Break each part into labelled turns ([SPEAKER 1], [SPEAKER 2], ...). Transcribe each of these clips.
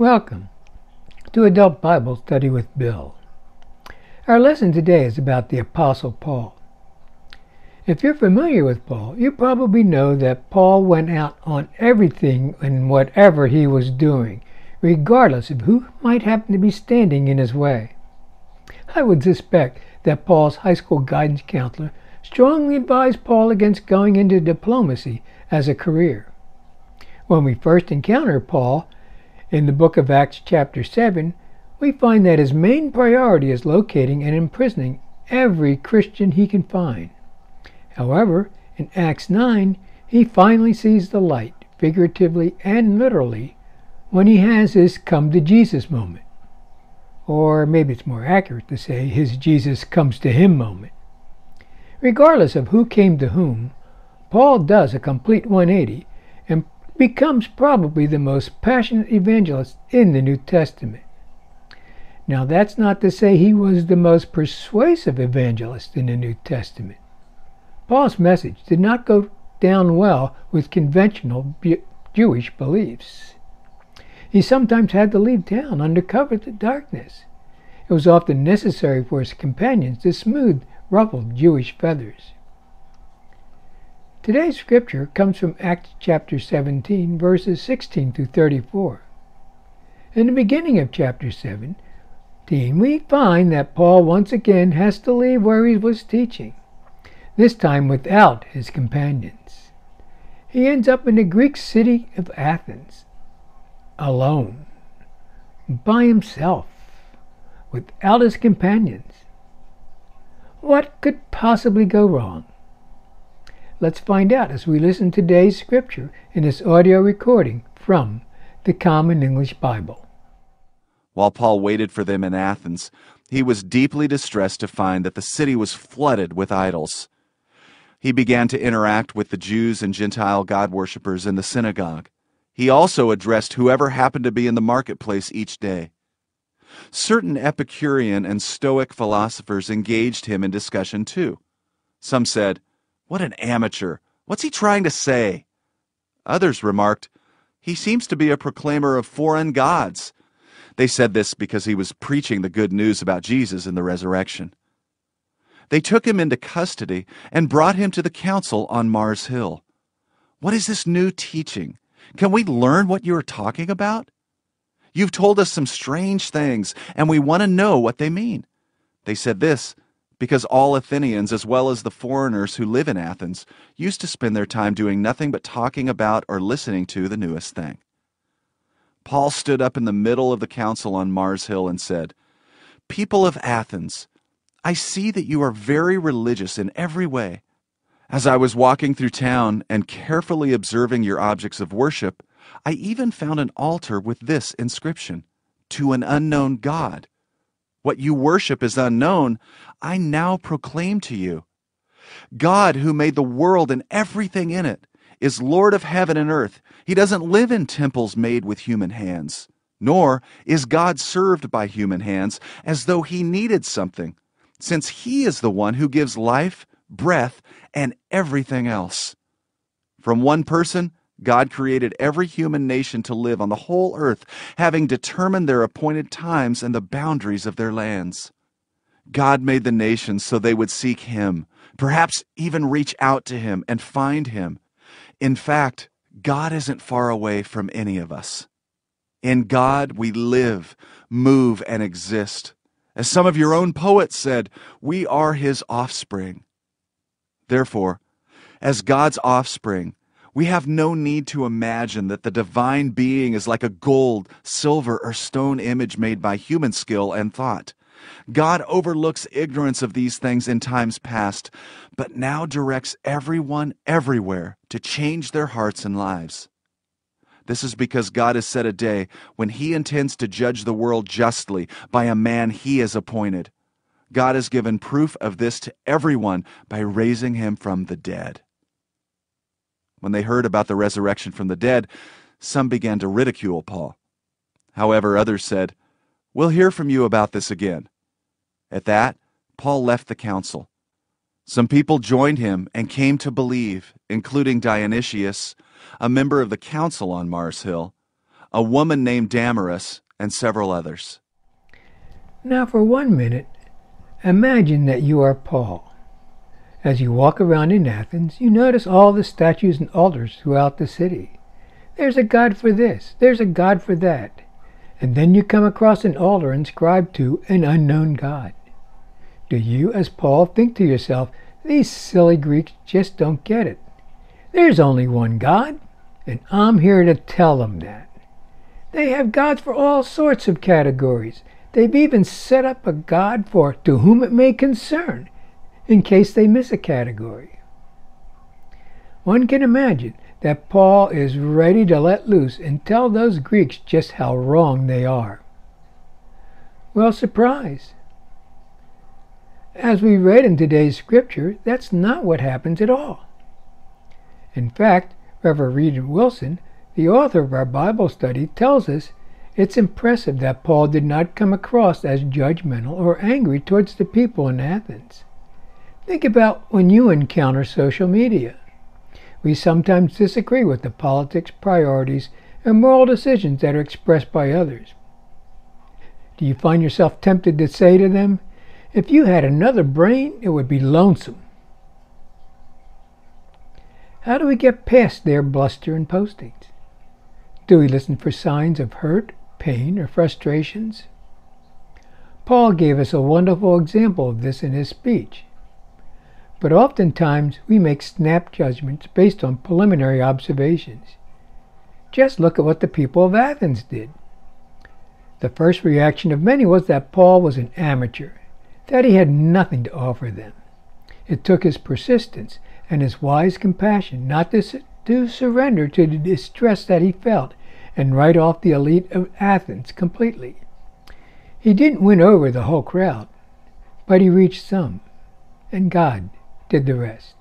[SPEAKER 1] Welcome to Adult Bible Study with Bill. Our lesson today is about the Apostle Paul. If you're familiar with Paul, you probably know that Paul went out on everything and whatever he was doing, regardless of who might happen to be standing in his way. I would suspect that Paul's high school guidance counselor strongly advised Paul against going into diplomacy as a career. When we first encounter Paul, in the book of Acts, chapter 7, we find that his main priority is locating and imprisoning every Christian he can find. However, in Acts 9, he finally sees the light, figuratively and literally, when he has his come to Jesus moment. Or maybe it's more accurate to say his Jesus comes to him moment. Regardless of who came to whom, Paul does a complete 180 and becomes probably the most passionate evangelist in the New Testament. Now, that's not to say he was the most persuasive evangelist in the New Testament. Paul's message did not go down well with conventional Jewish beliefs. He sometimes had to leave town under cover of the darkness. It was often necessary for his companions to smooth ruffled Jewish feathers. Today's scripture comes from Acts chapter 17, verses 16 through 34. In the beginning of chapter 17, we find that Paul once again has to leave where he was teaching, this time without his companions. He ends up in the Greek city of Athens, alone, by himself, without his companions. What could possibly go wrong? Let's find out as we listen to today's scripture in this audio recording from the Common English Bible.
[SPEAKER 2] While Paul waited for them in Athens, he was deeply distressed to find that the city was flooded with idols. He began to interact with the Jews and Gentile God worshippers in the synagogue. He also addressed whoever happened to be in the marketplace each day. Certain Epicurean and Stoic philosophers engaged him in discussion too. Some said, what an amateur! What's he trying to say? Others remarked, He seems to be a proclaimer of foreign gods. They said this because he was preaching the good news about Jesus and the resurrection. They took him into custody and brought him to the council on Mars Hill. What is this new teaching? Can we learn what you are talking about? You've told us some strange things, and we want to know what they mean. They said this because all Athenians, as well as the foreigners who live in Athens, used to spend their time doing nothing but talking about or listening to the newest thing. Paul stood up in the middle of the council on Mars Hill and said, People of Athens, I see that you are very religious in every way. As I was walking through town and carefully observing your objects of worship, I even found an altar with this inscription To an unknown God. What you worship is unknown. I now proclaim to you. God, who made the world and everything in it, is Lord of heaven and earth. He doesn't live in temples made with human hands, nor is God served by human hands as though he needed something, since he is the one who gives life, breath, and everything else. From one person, God created every human nation to live on the whole earth, having determined their appointed times and the boundaries of their lands. God made the nations so they would seek Him, perhaps even reach out to Him and find Him. In fact, God isn't far away from any of us. In God we live, move, and exist. As some of your own poets said, we are His offspring. Therefore, as God's offspring, we have no need to imagine that the divine being is like a gold, silver, or stone image made by human skill and thought. God overlooks ignorance of these things in times past, but now directs everyone everywhere to change their hearts and lives. This is because God has set a day when He intends to judge the world justly by a man He has appointed. God has given proof of this to everyone by raising him from the dead. When they heard about the resurrection from the dead, some began to ridicule Paul. However, others said, We'll hear from you about this again. At that, Paul left the council. Some people joined him and came to believe, including Dionysius, a member of the council on Mars Hill, a woman named Damaris, and several others.
[SPEAKER 1] Now, for one minute, imagine that you are Paul. As you walk around in Athens, you notice all the statues and altars throughout the city. There's a god for this, there's a god for that. And then you come across an altar inscribed to an unknown god. Do you, as Paul, think to yourself, these silly Greeks just don't get it? There's only one God, and I'm here to tell them that. They have gods for all sorts of categories. They've even set up a god for to whom it may concern, in case they miss a category. One can imagine that Paul is ready to let loose and tell those Greeks just how wrong they are. Well, surprise. As we read in today's scripture, that's not what happens at all. In fact, Reverend Reed Wilson, the author of our Bible study, tells us it's impressive that Paul did not come across as judgmental or angry towards the people in Athens. Think about when you encounter social media. We sometimes disagree with the politics, priorities, and moral decisions that are expressed by others. Do you find yourself tempted to say to them, if you had another brain, it would be lonesome? How do we get past their bluster and postings? Do we listen for signs of hurt, pain, or frustrations? Paul gave us a wonderful example of this in his speech. But oftentimes we make snap judgments based on preliminary observations. Just look at what the people of Athens did. The first reaction of many was that Paul was an amateur, that he had nothing to offer them. It took his persistence and his wise compassion not to, to surrender to the distress that he felt and write off the elite of Athens completely. He didn't win over the whole crowd, but he reached some, and God did the rest.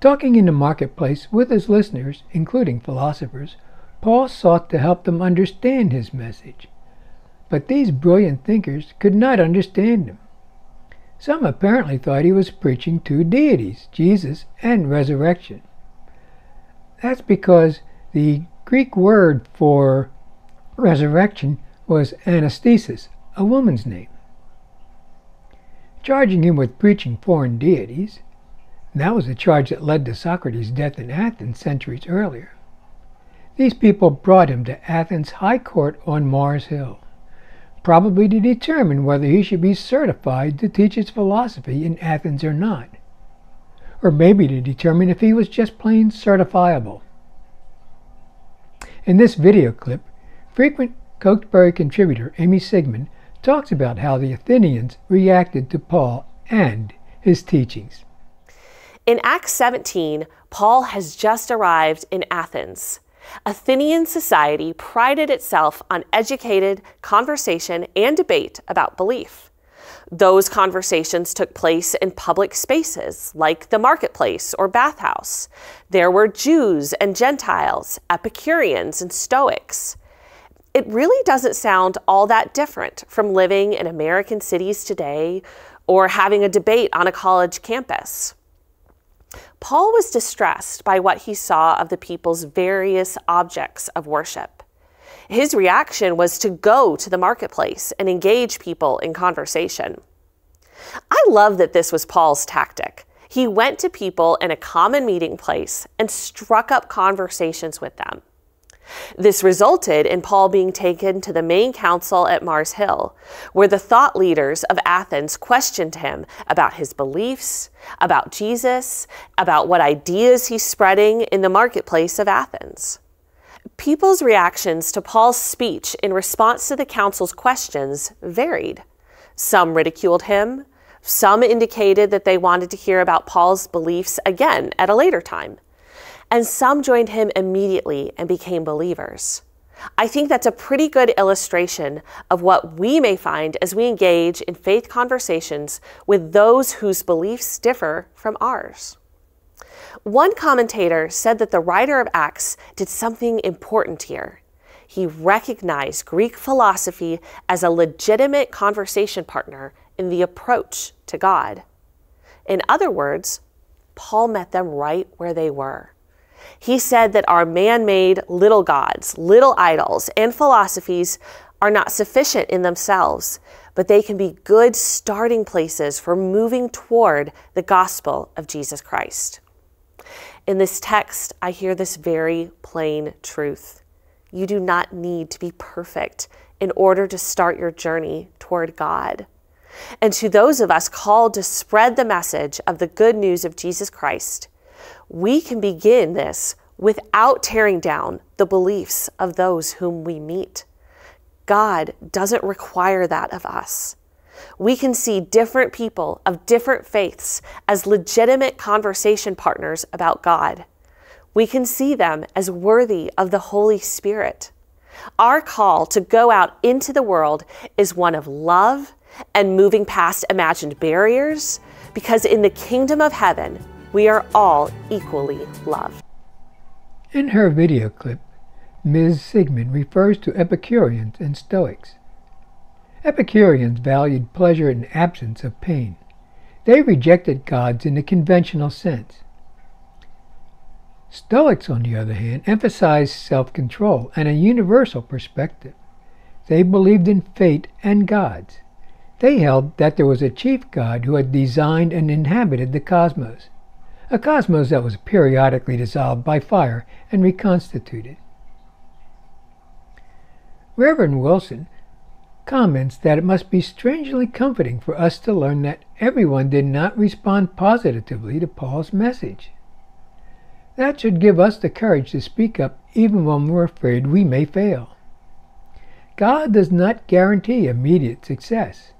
[SPEAKER 1] Talking in the marketplace with his listeners, including philosophers, Paul sought to help them understand his message. But these brilliant thinkers could not understand him. Some apparently thought he was preaching two deities, Jesus and resurrection. That's because the Greek word for resurrection was anastasis, a woman's name. Charging him with preaching foreign deities, that was the charge that led to Socrates' death in Athens centuries earlier. These people brought him to Athens' High Court on Mars Hill probably to determine whether he should be certified to teach his philosophy in Athens or not, or maybe to determine if he was just plain certifiable. In this video clip, frequent Cokesbury contributor Amy Sigmund talks about how the Athenians reacted to Paul and his teachings.
[SPEAKER 3] In Acts 17, Paul has just arrived in Athens. Athenian society prided itself on educated conversation and debate about belief. Those conversations took place in public spaces like the marketplace or bathhouse. There were Jews and Gentiles, Epicureans and Stoics. It really doesn't sound all that different from living in American cities today or having a debate on a college campus. Paul was distressed by what he saw of the people's various objects of worship. His reaction was to go to the marketplace and engage people in conversation. I love that this was Paul's tactic. He went to people in a common meeting place and struck up conversations with them. This resulted in Paul being taken to the main council at Mars Hill, where the thought leaders of Athens questioned him about his beliefs, about Jesus, about what ideas he's spreading in the marketplace of Athens. People's reactions to Paul's speech in response to the council's questions varied. Some ridiculed him, some indicated that they wanted to hear about Paul's beliefs again at a later time and some joined him immediately and became believers. I think that's a pretty good illustration of what we may find as we engage in faith conversations with those whose beliefs differ from ours. One commentator said that the writer of Acts did something important here. He recognized Greek philosophy as a legitimate conversation partner in the approach to God. In other words, Paul met them right where they were. He said that our man made little gods, little idols, and philosophies are not sufficient in themselves, but they can be good starting places for moving toward the gospel of Jesus Christ. In this text, I hear this very plain truth. You do not need to be perfect in order to start your journey toward God. And to those of us called to spread the message of the good news of Jesus Christ, we can begin this without tearing down the beliefs of those whom we meet. God doesn't require that of us. We can see different people of different faiths as legitimate conversation partners about God. We can see them as worthy of the Holy Spirit. Our call to go out into the world is one of love and moving past imagined barriers because in the kingdom of heaven, we are all equally loved.
[SPEAKER 1] In her video clip, Ms. Sigmund refers to Epicureans and Stoics. Epicureans valued pleasure in absence of pain. They rejected gods in the conventional sense. Stoics, on the other hand, emphasized self control and a universal perspective. They believed in fate and gods. They held that there was a chief god who had designed and inhabited the cosmos, a cosmos that was periodically dissolved by fire and reconstituted. Reverend Wilson comments that it must be strangely comforting for us to learn that everyone did not respond positively to Paul's message. That should give us the courage to speak up even when we're afraid we may fail. God does not guarantee immediate success.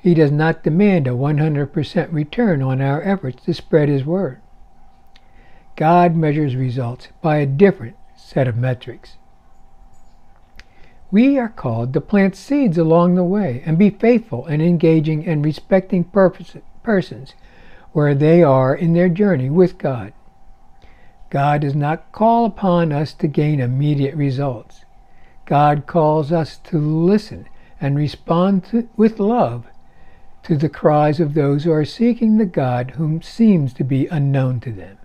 [SPEAKER 1] He does not demand a 100% return on our efforts to spread His Word. God measures results by a different set of metrics. We are called to plant seeds along the way and be faithful and engaging and respecting persons where they are in their journey with God. God does not call upon us to gain immediate results. God calls us to listen and respond to, with love to the cries of those who are seeking the God whom seems to be unknown to them.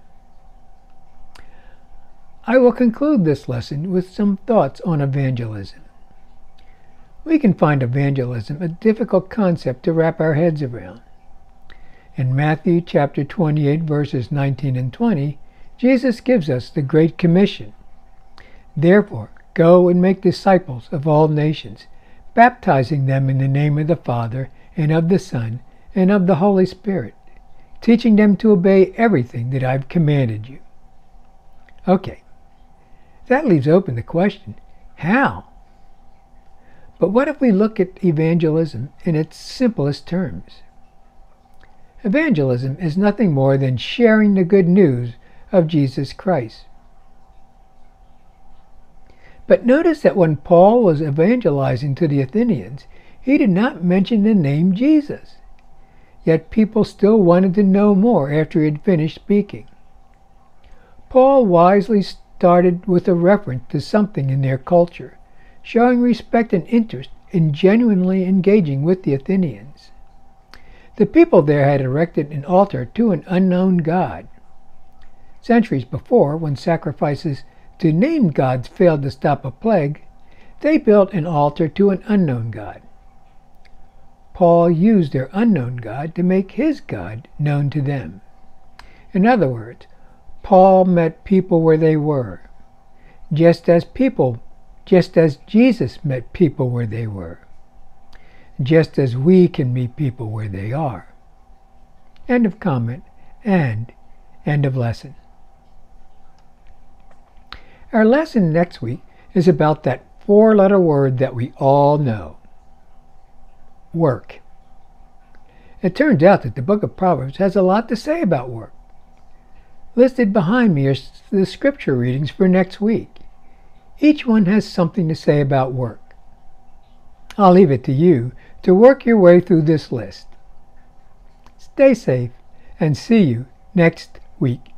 [SPEAKER 1] I will conclude this lesson with some thoughts on evangelism. We can find evangelism a difficult concept to wrap our heads around. In Matthew chapter 28 verses 19 and 20, Jesus gives us the great commission. Therefore, go and make disciples of all nations, baptizing them in the name of the Father and of the Son and of the Holy Spirit, teaching them to obey everything that I've commanded you. Okay. That leaves open the question, how? But what if we look at evangelism in its simplest terms? Evangelism is nothing more than sharing the good news of Jesus Christ. But notice that when Paul was evangelizing to the Athenians, he did not mention the name Jesus. Yet people still wanted to know more after he had finished speaking. Paul wisely started with a reference to something in their culture showing respect and interest in genuinely engaging with the Athenians. The people there had erected an altar to an unknown god. Centuries before, when sacrifices to named gods failed to stop a plague, they built an altar to an unknown god. Paul used their unknown God to make his God known to them. In other words, Paul met people where they were, just as people just as Jesus met people where they were, just as we can meet people where they are. End of comment and end of lesson. Our lesson next week is about that four letter word that we all know work. It turns out that the book of Proverbs has a lot to say about work. Listed behind me are the scripture readings for next week. Each one has something to say about work. I'll leave it to you to work your way through this list. Stay safe and see you next week.